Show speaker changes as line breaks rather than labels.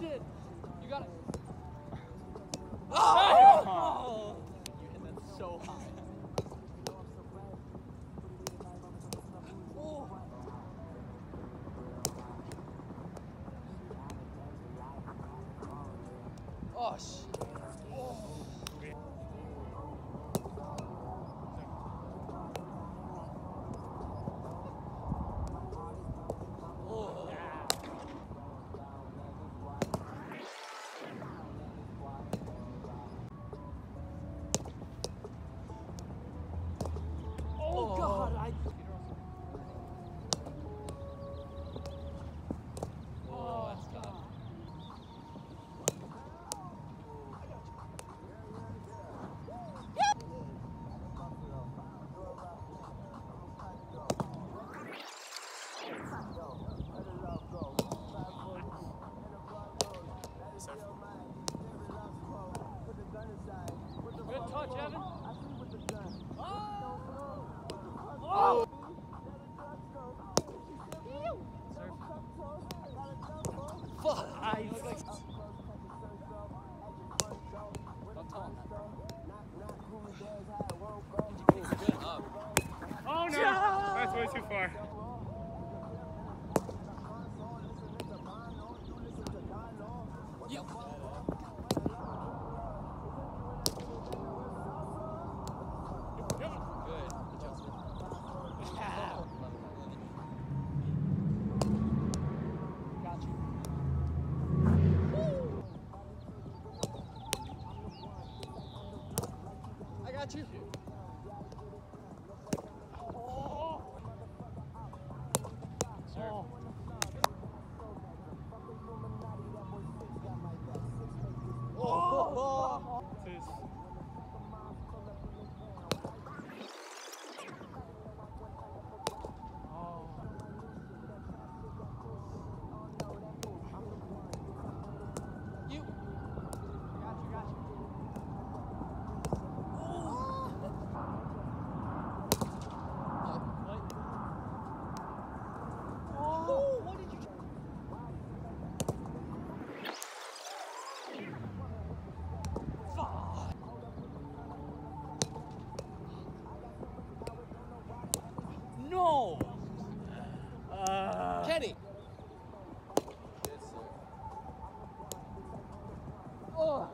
You
got it.
Oh!
Hey! You hit that so high.
oh.
oh, shit.
Oh no! That's way too far.
Yeah. Good adjustment. You.
No! Uh, Kenny! Oh!